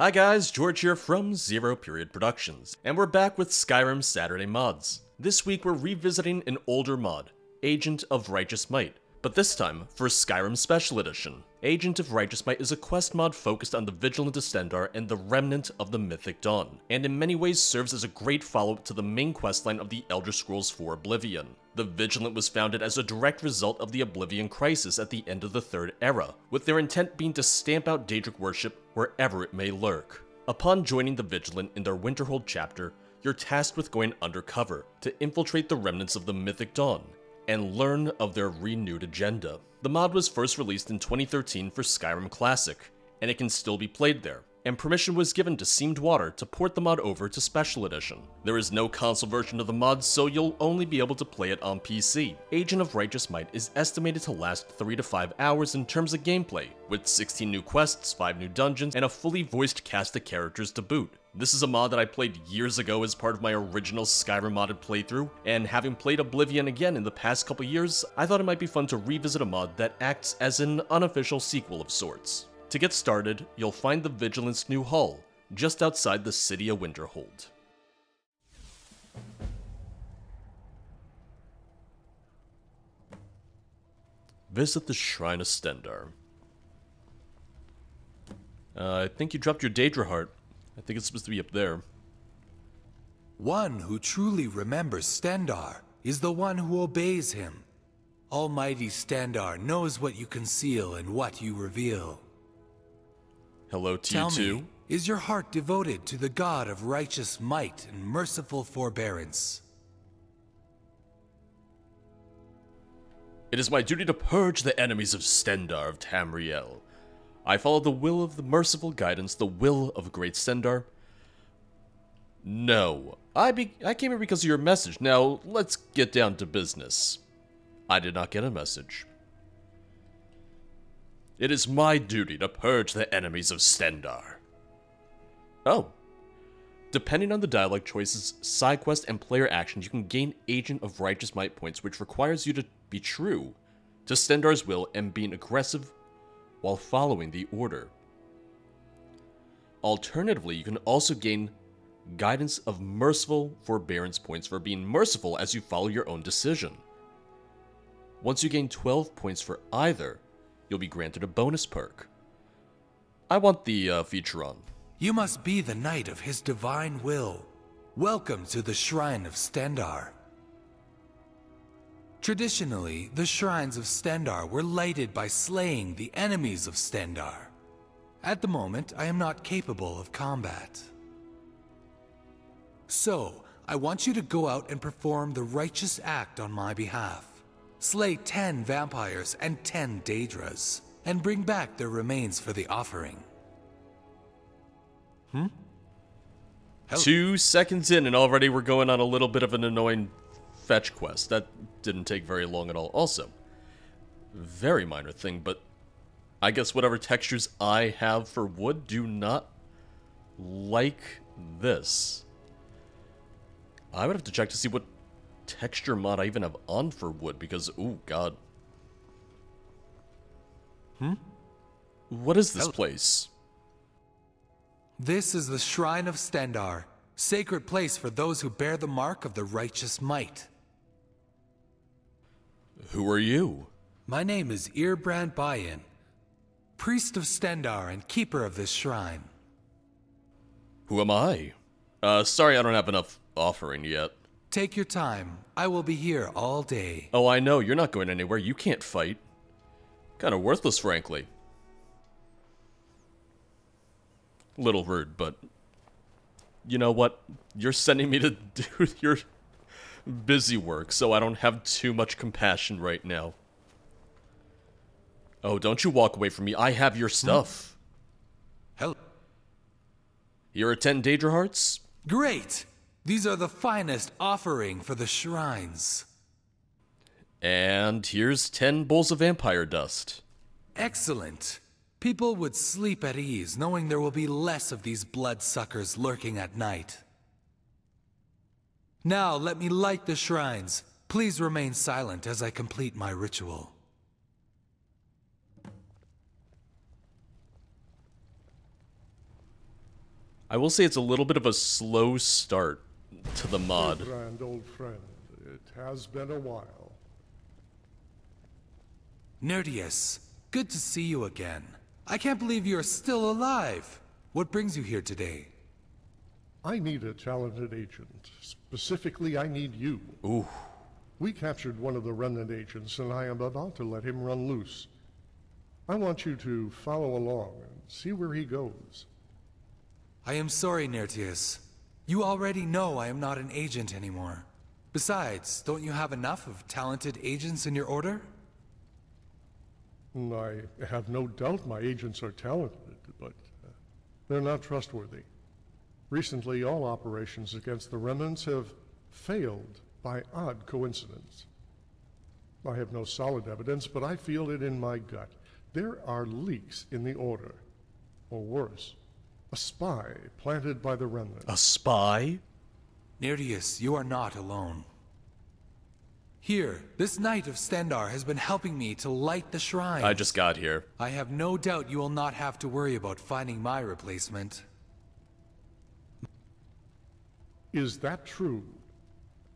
Hi guys, George here from Zero Period Productions, and we're back with Skyrim Saturday mods. This week we're revisiting an older mod, Agent of Righteous Might, but this time for Skyrim Special Edition. Agent of Righteous Might is a quest mod focused on the Vigilant of Stendarr and the Remnant of the Mythic Dawn, and in many ways serves as a great follow-up to the main questline of the Elder Scrolls IV Oblivion. The Vigilant was founded as a direct result of the Oblivion Crisis at the end of the Third Era, with their intent being to stamp out Daedric worship wherever it may lurk. Upon joining the Vigilant in their Winterhold chapter, you're tasked with going undercover to infiltrate the remnants of the Mythic Dawn and learn of their renewed agenda. The mod was first released in 2013 for Skyrim Classic, and it can still be played there, and permission was given to Seamed Water to port the mod over to Special Edition. There is no console version of the mod, so you'll only be able to play it on PC. Agent of Righteous Might is estimated to last 3 to 5 hours in terms of gameplay, with 16 new quests, 5 new dungeons, and a fully voiced cast of characters to boot. This is a mod that I played years ago as part of my original Skyrim modded playthrough, and having played Oblivion again in the past couple years, I thought it might be fun to revisit a mod that acts as an unofficial sequel of sorts. To get started, you'll find the Vigilance new hull, just outside the city of Winterhold. Visit the Shrine of Stendarr. Uh, I think you dropped your Daedra heart. I think it's supposed to be up there. One who truly remembers Stendarr is the one who obeys him. Almighty Stendarr knows what you conceal and what you reveal. Hello, Tell T2. me, is your heart devoted to the God of righteous might and merciful forbearance? It is my duty to purge the enemies of Stendarr of Tamriel. I follow the will of the merciful guidance, the will of great Stendarr. No, I be I came here because of your message. Now let's get down to business. I did not get a message. It is my duty to purge the enemies of Stendarr. Oh. Depending on the dialogue choices, side quest, and player actions, you can gain Agent of Righteous Might points, which requires you to be true to Stendarr's will and being aggressive while following the order. Alternatively, you can also gain Guidance of Merciful Forbearance points for being merciful as you follow your own decision. Once you gain 12 points for either, you'll be granted a bonus perk. I want the uh, feature on. You must be the knight of his divine will. Welcome to the Shrine of Stendarr. Traditionally, the shrines of Stendarr were lighted by slaying the enemies of Stendarr. At the moment, I am not capable of combat. So, I want you to go out and perform the righteous act on my behalf. Slay 10 vampires and 10 Daedras, and bring back their remains for the offering. Hmm? Two seconds in, and already we're going on a little bit of an annoying fetch quest. That didn't take very long at all. Also, very minor thing, but I guess whatever textures I have for wood do not like this. I would have to check to see what texture mod I even have on for wood, because, oh god. Hmm? What is this Hello. place? This is the Shrine of Stendarr, sacred place for those who bear the mark of the righteous might. Who are you? My name is Irbrand Bayan, priest of Stendarr and keeper of this shrine. Who am I? Uh, sorry I don't have enough offering yet. Take your time. I will be here all day. Oh, I know, you're not going anywhere. You can't fight. Kind of worthless, frankly. Little rude, but... You know what? You're sending me to do your busy work, so I don't have too much compassion right now. Oh, don't you walk away from me. I have your stuff. Hmm. Hell, Here are 10 Daedra Hearts. great! These are the finest offering for the shrines. And here's 10 bowls of vampire dust. Excellent. People would sleep at ease knowing there will be less of these bloodsuckers lurking at night. Now let me light the shrines. Please remain silent as I complete my ritual. I will say it's a little bit of a slow start to the mod. Grand old friend, it has been a while. Nerdius, good to see you again. I can't believe you're still alive. What brings you here today? I need a talented agent. Specifically, I need you. Ooh. We captured one of the remnant agents, and I am about to let him run loose. I want you to follow along and see where he goes. I am sorry, Nertius. You already know I am not an agent anymore. Besides, don't you have enough of talented agents in your order? I have no doubt my agents are talented, but uh, they're not trustworthy. Recently, all operations against the remnants have failed by odd coincidence. I have no solid evidence, but I feel it in my gut. There are leaks in the Order. Or worse, a spy planted by the remnants. A spy? Nerdius, you are not alone. Here, this Knight of Stendarr has been helping me to light the shrine. I just got here. I have no doubt you will not have to worry about finding my replacement. Is that true?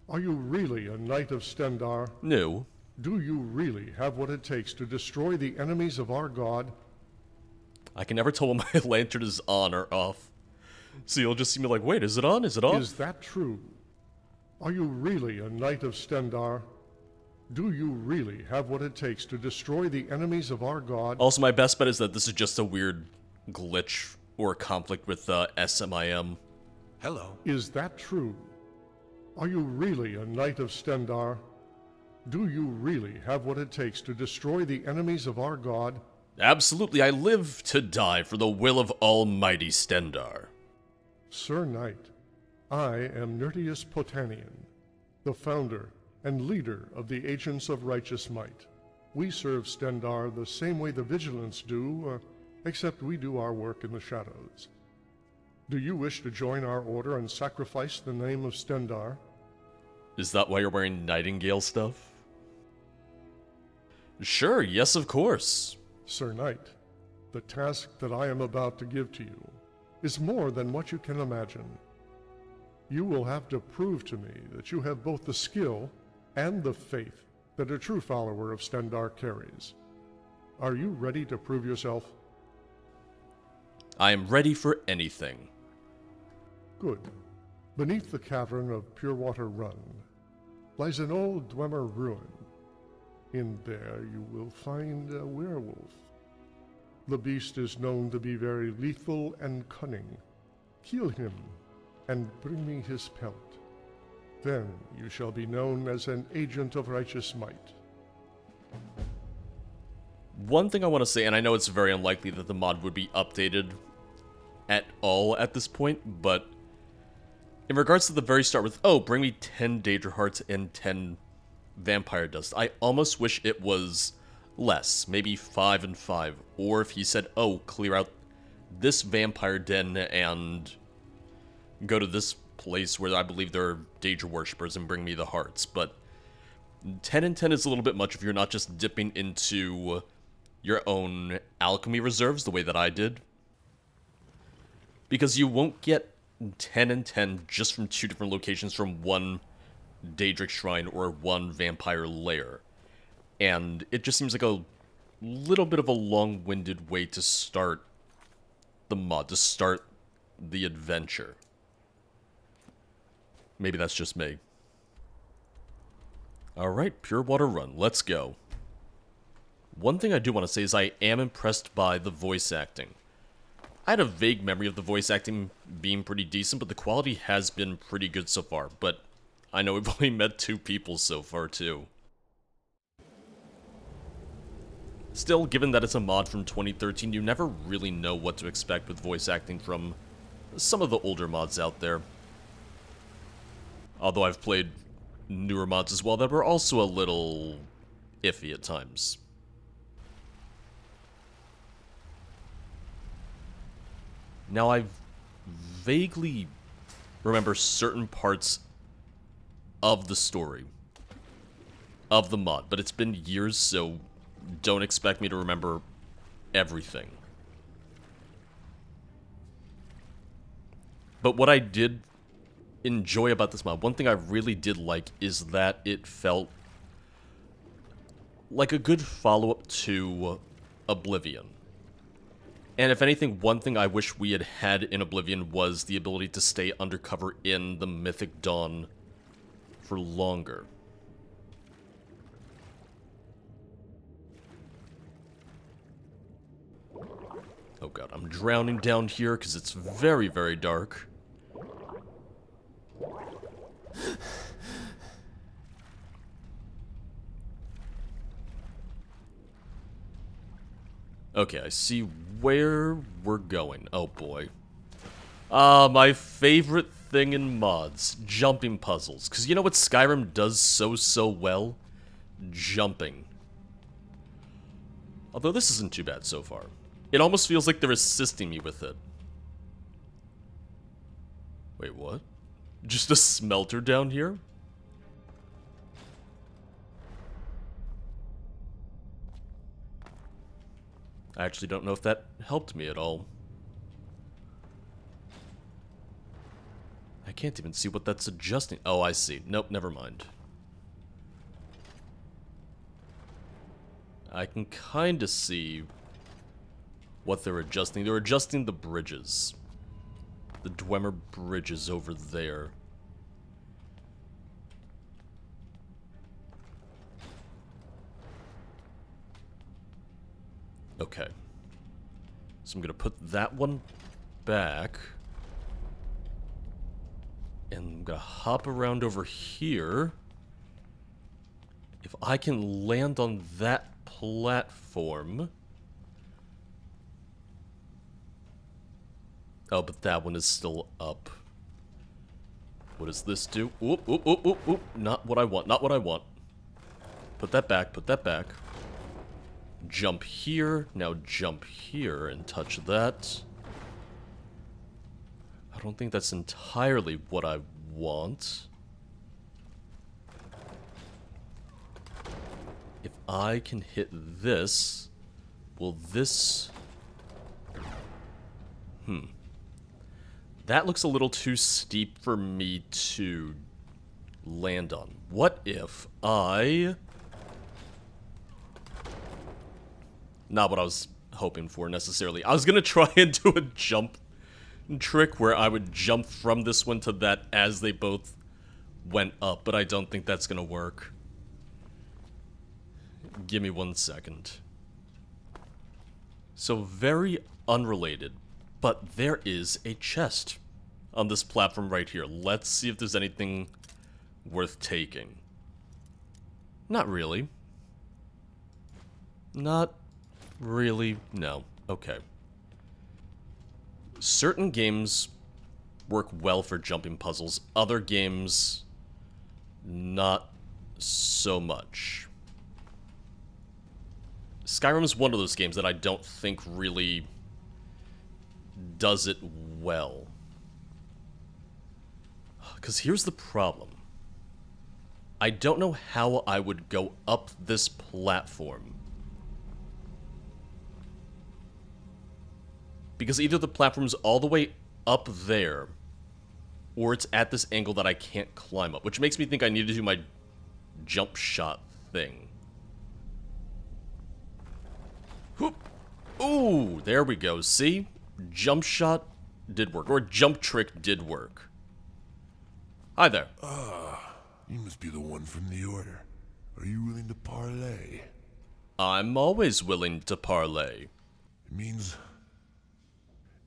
Are you really a Knight of Stendarr? No. Do you really have what it takes to destroy the enemies of our god? I can never tell when my lantern is on or off. So you'll just see me like, wait, is it on? Is it off? Is that true? Are you really a Knight of Stendarr? Do you really have what it takes to destroy the enemies of our god? Also, my best bet is that this is just a weird glitch or conflict with uh, SMIM. Hello. Is that true? Are you really a Knight of Stendarr? Do you really have what it takes to destroy the enemies of our god? Absolutely, I live to die for the will of Almighty Stendarr. Sir Knight, I am Nertius Potanian, the founder and leader of the Agents of Righteous Might. We serve Stendarr the same way the Vigilants do, uh, except we do our work in the shadows. Do you wish to join our order and sacrifice the name of Stendarr? Is that why you're wearing Nightingale stuff? Sure, yes, of course. Sir Knight, the task that I am about to give to you is more than what you can imagine. You will have to prove to me that you have both the skill and the faith that a true follower of Stendarr carries. Are you ready to prove yourself? I am ready for anything. Good. Beneath the cavern of Purewater Run lies an old Dwemer ruin. In there you will find a werewolf. The beast is known to be very lethal and cunning. Kill him and bring me his pelt. Then you shall be known as an agent of righteous might. One thing I want to say, and I know it's very unlikely that the mod would be updated at all at this point, but in regards to the very start with, oh, bring me 10 Daedra Hearts and 10 Vampire Dust, I almost wish it was less, maybe 5 and 5, or if he said, oh, clear out this Vampire Den and go to this place where I believe there are Daedra worshippers and bring me the hearts, but 10 and 10 is a little bit much if you're not just dipping into your own alchemy reserves the way that I did. Because you won't get 10 and 10 just from two different locations from one Daedric Shrine or one Vampire Lair. And it just seems like a little bit of a long-winded way to start the mod, to start the adventure. Maybe that's just me. Alright, Pure Water Run, let's go. One thing I do want to say is I am impressed by the voice acting. I had a vague memory of the voice acting being pretty decent, but the quality has been pretty good so far. But I know we've only met two people so far, too. Still, given that it's a mod from 2013, you never really know what to expect with voice acting from some of the older mods out there. Although I've played newer mods as well that were also a little iffy at times. Now, I vaguely remember certain parts of the story, of the mod, but it's been years, so don't expect me to remember everything. But what I did enjoy about this mod, one thing I really did like is that it felt like a good follow-up to Oblivion. And if anything, one thing I wish we had had in Oblivion was the ability to stay undercover in the Mythic Dawn for longer. Oh god, I'm drowning down here because it's very, very dark. Okay, I see where we're going. Oh boy. Ah, uh, my favorite thing in mods. Jumping puzzles. Because you know what Skyrim does so, so well? Jumping. Although this isn't too bad so far. It almost feels like they're assisting me with it. Wait, what? Just a smelter down here? I actually don't know if that helped me at all. Can't even see what that's adjusting. Oh, I see. Nope, never mind. I can kind of see what they're adjusting. They're adjusting the bridges. The Dwemer Bridge is over there. Okay. So I'm going to put that one back. And I'm going to hop around over here. If I can land on that platform... Oh, but that one is still up. What does this do? Oop, oop, oop, oop, oop. Not what I want, not what I want. Put that back, put that back. Jump here, now jump here and touch that. I don't think that's entirely what I want. If I can hit this, will this... Hmm. That looks a little too steep for me to land on. What if I... Not what I was hoping for, necessarily. I was gonna try and do a jump trick where I would jump from this one to that as they both went up, but I don't think that's gonna work. Give me one second. So very unrelated, but there is a chest on this platform right here. Let's see if there's anything worth taking. Not really. Not really. No. Okay. Certain games work well for jumping puzzles. Other games, not so much. Skyrim is one of those games that I don't think really does it well. Because here's the problem. I don't know how I would go up this platform. Because either the platform's all the way up there, or it's at this angle that I can't climb up, which makes me think I need to do my jump shot thing. Whoop. Ooh, there we go. See? jump shot did work, or jump trick did work. Hi there. Ah, you must be the one from the Order. Are you willing to parlay? I'm always willing to parlay. It means...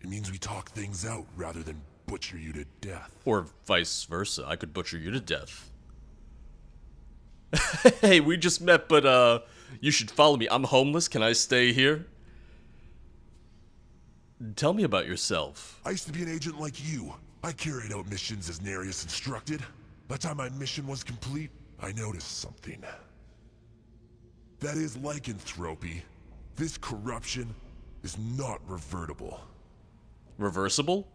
It means we talk things out rather than butcher you to death. Or vice versa. I could butcher you to death. hey, we just met, but, uh, you should follow me. I'm homeless. Can I stay here? Tell me about yourself. I used to be an agent like you. I carried out missions as Nereus instructed. By the time my mission was complete, I noticed something. That is lycanthropy. This corruption is not revertible. Reversible?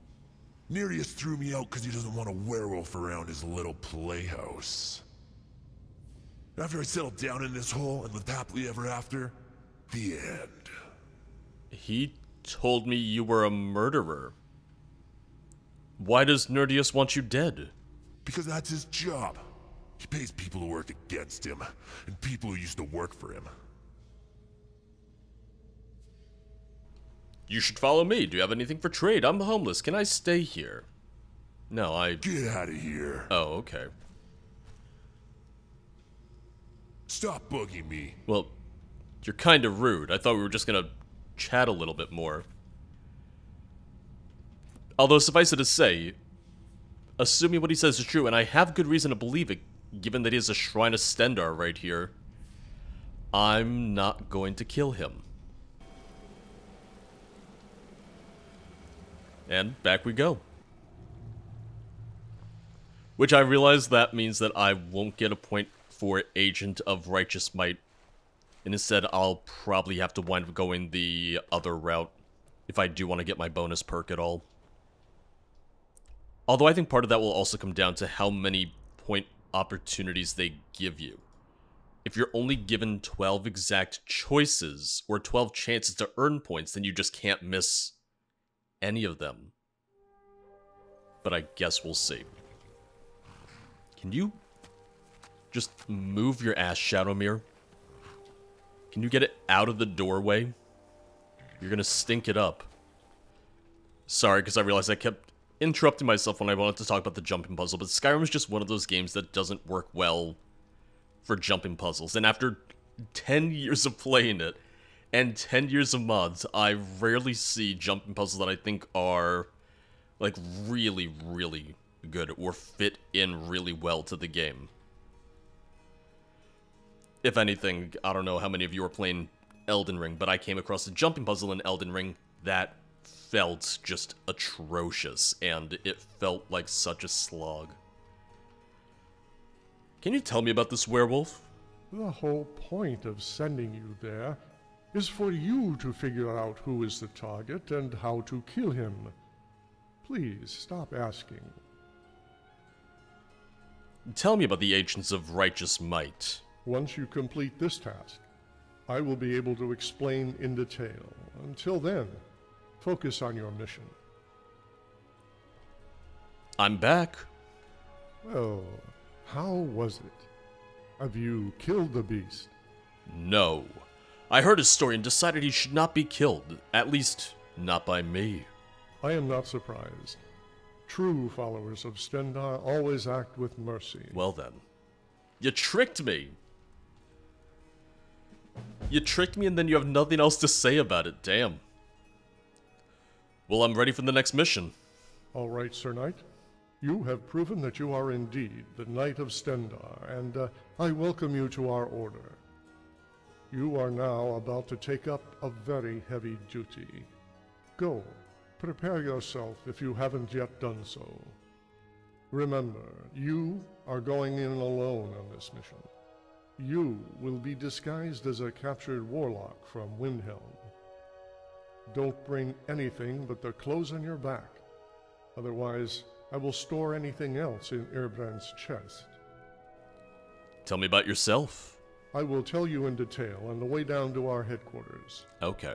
Nereus threw me out because he doesn't want a werewolf around his little playhouse. After I settled down in this hole and lived happily ever after, the end. He told me you were a murderer. Why does Nerdius want you dead? Because that's his job. He pays people who work against him, and people who used to work for him. You should follow me. Do you have anything for trade? I'm homeless. Can I stay here? No, I... Get out of here. Oh, okay. Stop bugging me. Well, you're kind of rude. I thought we were just gonna chat a little bit more. Although, suffice it to say, assuming what he says is true, and I have good reason to believe it, given that he has a Shrine of Stendarr right here, I'm not going to kill him. And back we go. Which I realize that means that I won't get a point for Agent of Righteous Might. And instead, I'll probably have to wind up going the other route if I do want to get my bonus perk at all. Although I think part of that will also come down to how many point opportunities they give you. If you're only given 12 exact choices or 12 chances to earn points, then you just can't miss any of them. But I guess we'll see. Can you just move your ass, Shadowmere? Can you get it out of the doorway? You're gonna stink it up. Sorry, because I realized I kept interrupting myself when I wanted to talk about the jumping puzzle, but Skyrim is just one of those games that doesn't work well for jumping puzzles. And after 10 years of playing it, and 10 years of mods, I rarely see jumping puzzles that I think are, like, really, really good or fit in really well to the game. If anything, I don't know how many of you are playing Elden Ring, but I came across a jumping puzzle in Elden Ring that felt just atrocious, and it felt like such a slog. Can you tell me about this werewolf? The whole point of sending you there is for you to figure out who is the target and how to kill him. Please stop asking. Tell me about the Agents of Righteous Might. Once you complete this task, I will be able to explain in detail. Until then, focus on your mission. I'm back. Well, how was it? Have you killed the beast? No. I heard his story and decided he should not be killed. At least, not by me. I am not surprised. True followers of Stendarr always act with mercy. Well then. You tricked me! You tricked me and then you have nothing else to say about it, damn. Well, I'm ready for the next mission. All right, Sir Knight. You have proven that you are indeed the Knight of Stendarr, and uh, I welcome you to our order. You are now about to take up a very heavy duty. Go, prepare yourself if you haven't yet done so. Remember, you are going in alone on this mission. You will be disguised as a captured warlock from Windhelm. Don't bring anything but the clothes on your back. Otherwise, I will store anything else in Earbrand's chest. Tell me about yourself. I will tell you in detail on the way down to our headquarters. Okay.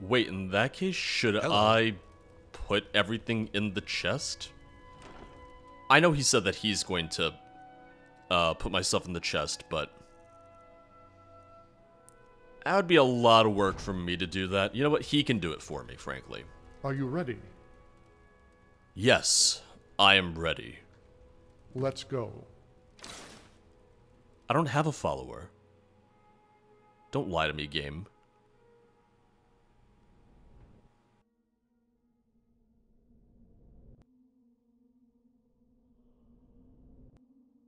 Wait, in that case, should Hello. I put everything in the chest? I know he said that he's going to uh, put myself in the chest, but that would be a lot of work for me to do that. You know what? He can do it for me, frankly. Are you ready? Yes, I am ready. Let's go. I don't have a follower. Don't lie to me, game.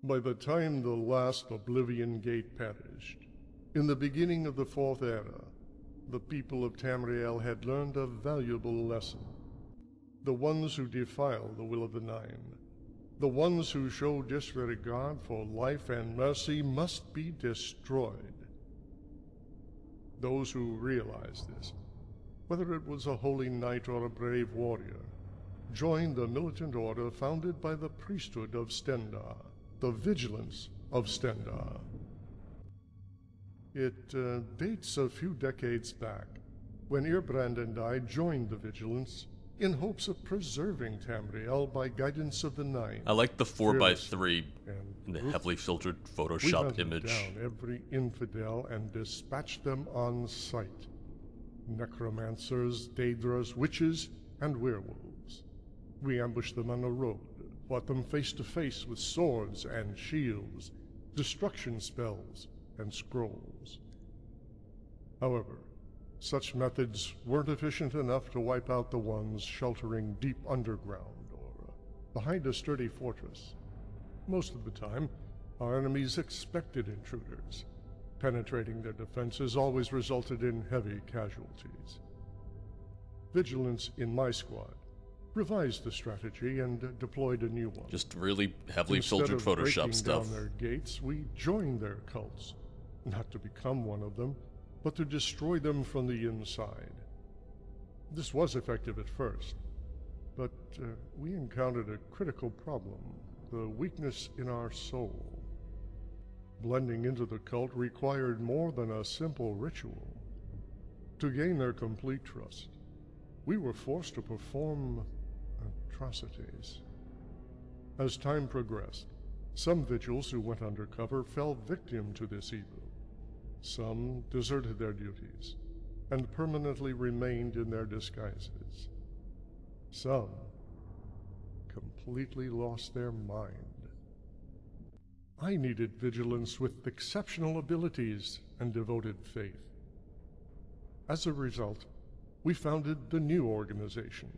By the time the last Oblivion Gate perished, in the beginning of the Fourth Era, the people of Tamriel had learned a valuable lesson. The ones who defile the will of the Nine, the ones who show disregard for life and mercy must be destroyed. Those who realized this, whether it was a holy knight or a brave warrior, joined the militant order founded by the priesthood of Stendarr, the Vigilance of Stendarr. It uh, dates a few decades back, when Earbrand and I joined the Vigilance in hopes of preserving Tamriel by guidance of the Nine. I like the 4x3 and in the heavily filtered We Photoshop hunted image. down every infidel and dispatched them on sight. Necromancers, Daedras, witches, and werewolves. We ambushed them on the road, fought them face to face with swords and shields, destruction spells, and scrolls. However, such methods weren't efficient enough to wipe out the ones sheltering deep underground or uh, behind a sturdy fortress. Most of the time, our enemies expected intruders. Penetrating their defenses always resulted in heavy casualties. Vigilance in my squad revised the strategy and deployed a new one. Just really heavily Instead filtered Photoshop breaking stuff. down their gates, we joined their cults, not to become one of them, but to destroy them from the inside. This was effective at first, but uh, we encountered a critical problem: the weakness in our soul. Blending into the cult required more than a simple ritual. To gain their complete trust, we were forced to perform atrocities. As time progressed, some vigils who went undercover fell victim to this evil. Some deserted their duties and permanently remained in their disguises. Some completely lost their mind. I needed vigilance with exceptional abilities and devoted faith. As a result, we founded the new organization.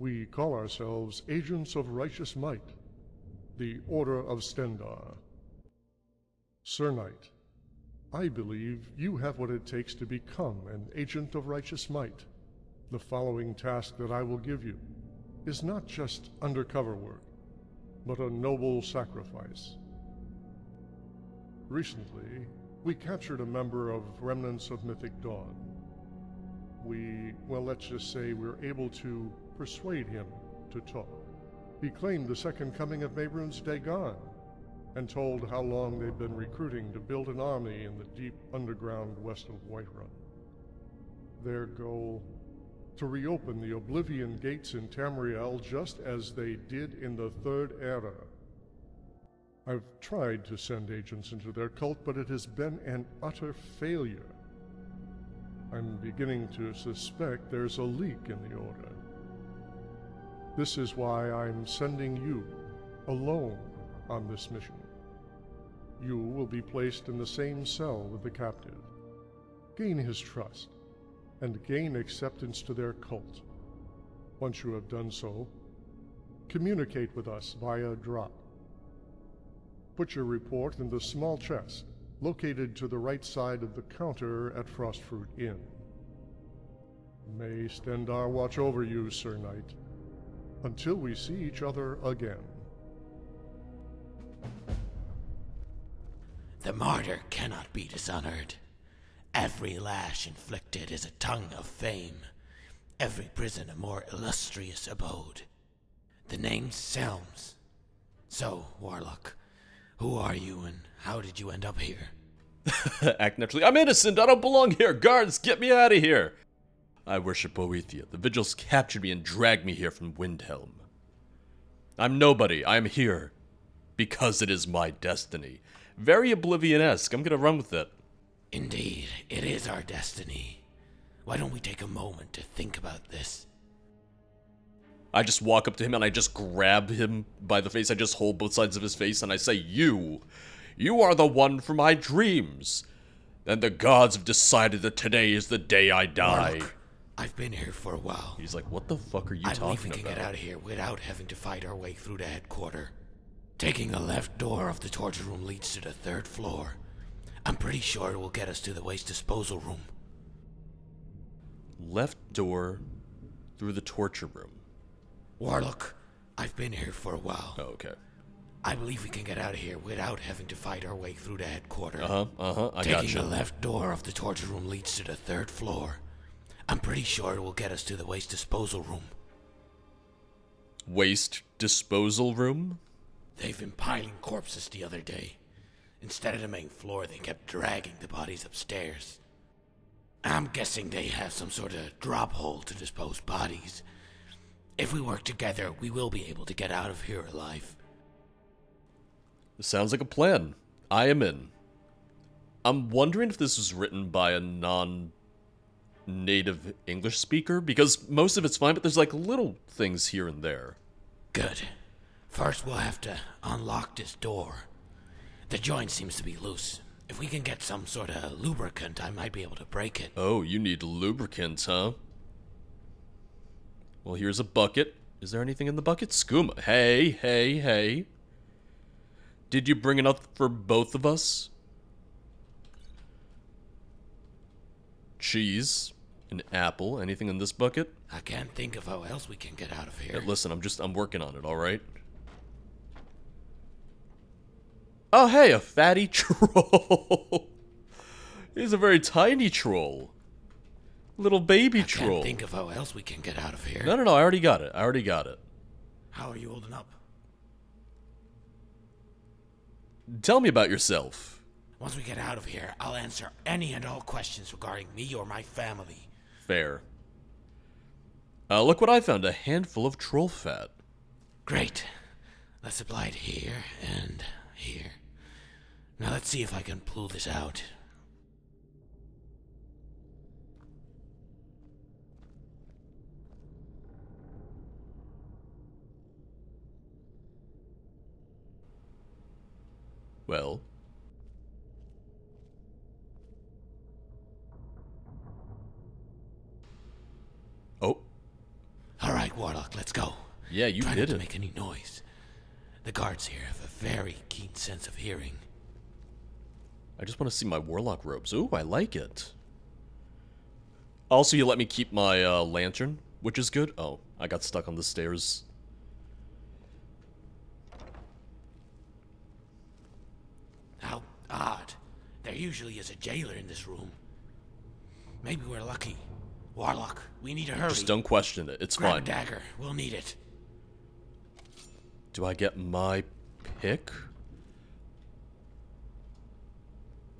We call ourselves Agents of Righteous Might, the Order of Stendarr. Sir Knight, I believe you have what it takes to become an Agent of Righteous Might. The following task that I will give you is not just undercover work, but a noble sacrifice. Recently, we captured a member of Remnants of Mythic Dawn. We, well, let's just say we were able to persuade him to talk. He claimed the second coming of Mehrunes Dagon and told how long they'd been recruiting to build an army in the deep underground west of Whiterun. Their goal to reopen the Oblivion Gates in Tamriel just as they did in the Third Era. I've tried to send agents into their cult, but it has been an utter failure. I'm beginning to suspect there's a leak in the Order. This is why I'm sending you, alone, on this mission. You will be placed in the same cell with the captive. Gain his trust, and gain acceptance to their cult. Once you have done so, communicate with us via drop. Put your report in the small chest located to the right side of the counter at Frostfruit Inn. May Stendarr watch over you, Sir Knight, until we see each other again. The martyr cannot be dishonored. Every lash inflicted is a tongue of fame, every prison a more illustrious abode. The name Selms. So, Warlock, who are you and how did you end up here? Act naturally. I'm innocent. I don't belong here. Guards, get me out of here. I worship Boethiah. The vigils captured me and dragged me here from Windhelm. I'm nobody. I am here because it is my destiny. Very Oblivion-esque. I'm gonna run with it. Indeed, it is our destiny. Why don't we take a moment to think about this? I just walk up to him and I just grab him by the face. I just hold both sides of his face and I say, You, you are the one for my dreams. And the gods have decided that today is the day I die. Warlock, I've been here for a while. He's like, What the fuck are you I believe we talking can about? get out of here without having to fight our way through the headquarter. Taking the left door of the torture room leads to the third floor. I'm pretty sure it will get us to the waste disposal room. Left door through the torture room. Warlock, I've been here for a while. Oh, okay. I believe we can get out of here without having to fight our way through the headquarters. Uh huh. Uh huh. I Taking gotcha. the left door of the torture room leads to the third floor. I'm pretty sure it will get us to the waste disposal room. Waste disposal room. They've been piling corpses the other day. Instead of the main floor, they kept dragging the bodies upstairs. I'm guessing they have some sort of drop hole to dispose bodies, If we work together, we will be able to get out of here alive. This sounds like a plan. I am in. I'm wondering if this was written by a non native English speaker because most of it's fine, but there's like little things here and there. Good. First, we'll have to unlock this door. The joint seems to be loose. If we can get some sort of lubricant, I might be able to break it. Oh, you need lubricant, huh? Well, here's a bucket. Is there anything in the bucket? Skooma. Hey, hey, hey. Did you bring enough for both of us? Cheese. An apple. Anything in this bucket? I can't think of how else we can get out of here. Hey, listen, I'm just, I'm working on it, alright? Oh, hey, a fatty troll. He's a very tiny troll. Little baby I troll. think of how else we can get out of here. No, no, no, I already got it. I already got it. How are you holding up? Tell me about yourself. Once we get out of here, I'll answer any and all questions regarding me or my family. Fair. Uh, look what I found a handful of troll fat. Great. Let's apply it here and here. Now let's see if I can pull this out. Well, oh, All right, Warlock, let's go. yeah, you Try did not to make any noise. The guards here have a very keen sense of hearing. I just want to see my warlock robes. Ooh, I like it. Also, you let me keep my uh, lantern, which is good. Oh, I got stuck on the stairs. How odd. There usually is a jailer in this room. Maybe we're lucky. Warlock, we need to hurry. Just don't question it. It's Grab fine. a dagger. We'll need it. Do I get my pick?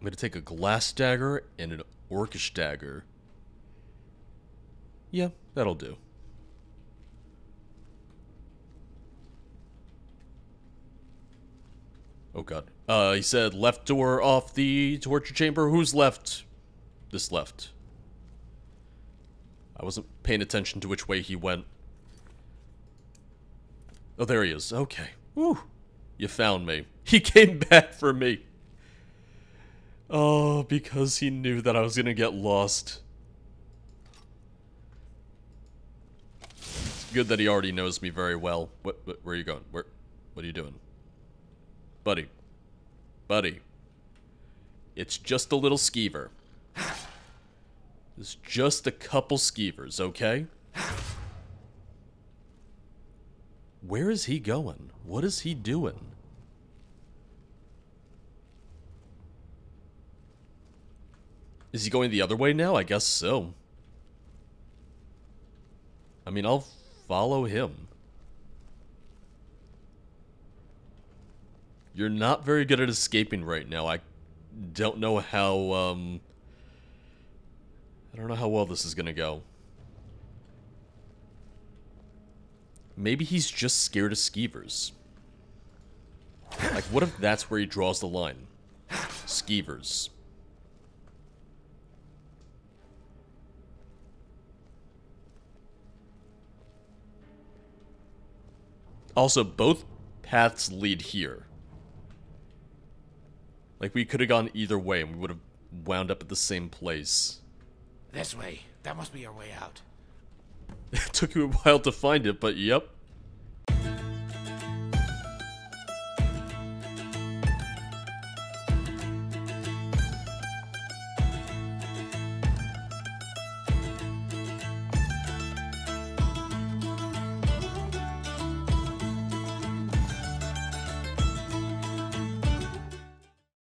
I'm gonna take a glass dagger and an orcish dagger. Yeah, that'll do. Oh god. Uh, he said left door off the torture chamber. Who's left? This left. I wasn't paying attention to which way he went. Oh, there he is. Okay. Woo. You found me. He came back for me. Oh, because he knew that I was to get lost. It's good that he already knows me very well. What, what, where are you going? Where, what are you doing? Buddy. Buddy. It's just a little skeever. It's just a couple skeevers, okay? Where is he going? What is he doing? Is he going the other way now? I guess so. I mean, I'll follow him. You're not very good at escaping right now. I don't know how, um... I don't know how well this is gonna go. Maybe he's just scared of skeevers. Like, what if that's where he draws the line? Skeevers. Also, both paths lead here. Like, we could have gone either way and we would have wound up at the same place. This way. That must be our way out. It took you a while to find it, but yep.